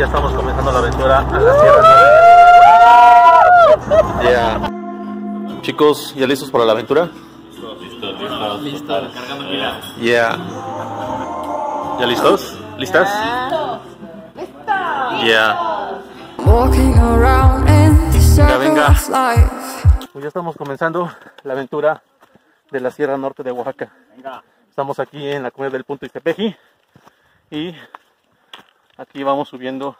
ya estamos comenzando la aventura a la Sierra Norte. Ya. Chicos, ¿ya listos para la aventura? Listos, listos. Cargando pila. Ya. ¿Ya listos? ¿Listas? Ya. Walking around in the circle venga. life. Pues ya estamos comenzando la aventura de la Sierra Norte de Oaxaca. Venga. Estamos aquí en la comunidad del Punto Iztepeji y aquí vamos subiendo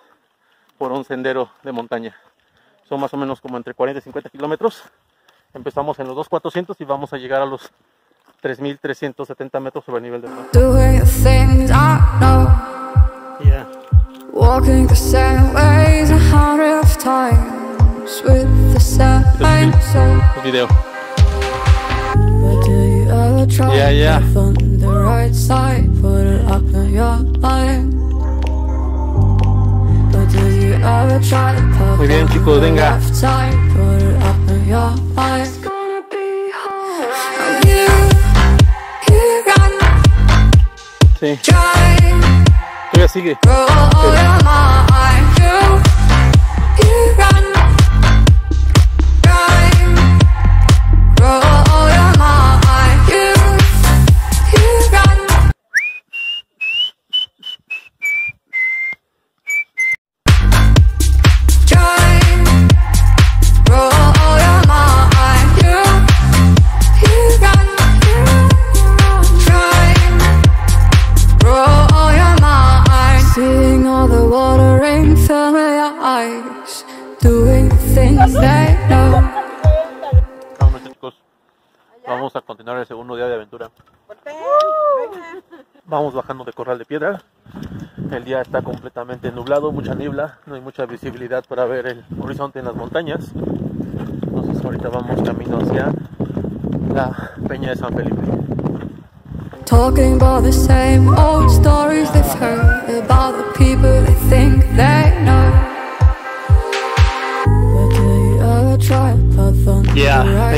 por un sendero de montaña. Son más o menos como entre 40 y 50 kilómetros. Empezamos en los 2400 y vamos a llegar a los 3370 metros sobre el nivel del mar. Yeah. Walking the same ways Muy bien chicos, venga. Sí. Todavía sigue. Sí. Chicos. Vamos a continuar el segundo día de aventura. Vamos bajando de Corral de Piedra. El día está completamente nublado, mucha niebla, no hay mucha visibilidad para ver el horizonte en las montañas. Entonces ahorita vamos camino hacia la Peña de San Felipe. Talking about the same old stories they've heard. About the people they think they know. You, you run,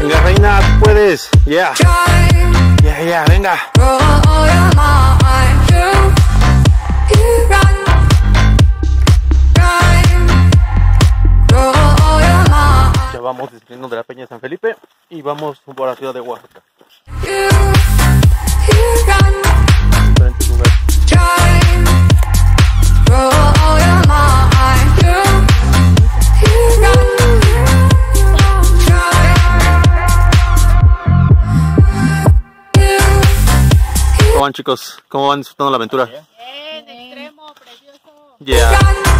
Venga, reina, tú puedes. Ya, drive. ya, ya, venga. Vamos disfrutando de la Peña de San Felipe y vamos por la ciudad de Oaxaca. Diferentes ¿Cómo van, chicos? ¿Cómo van disfrutando la aventura? Bien, extremo, precioso.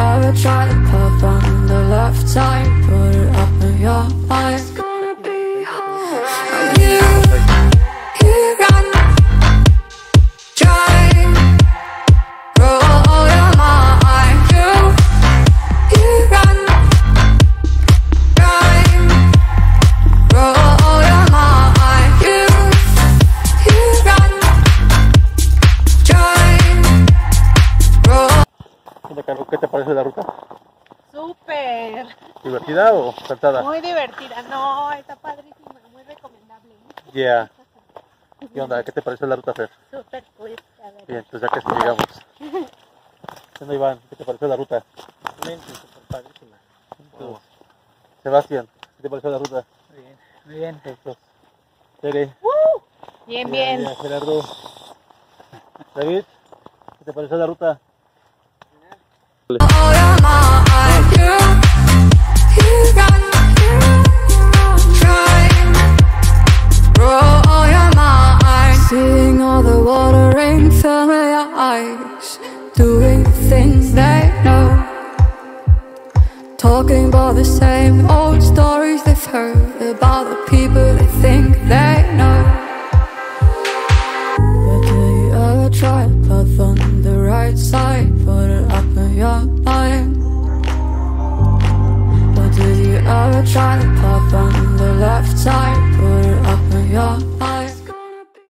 I'll try to puff on the parece la ruta? Súper. ¿Divertida o saltada? Muy divertida. No, está padrísima. Muy recomendable. Ya. ¿Qué onda? ¿Qué te pareció la ruta, Fer? Súper cool. A ver. Bien, pues ya casi llegamos. ¿Qué onda, Iván? ¿Qué te pareció la ruta? Entonces, Sebastián, ¿qué te pareció la ruta? Muy bien, muy bien. Eso. Tere, Bien, bien. Mira, Gerardo. David, ¿qué te pareció la ruta? Seeing all the water watering familiar eyes, doing things they know. Talking about the same old stories they've heard about the people they think they know.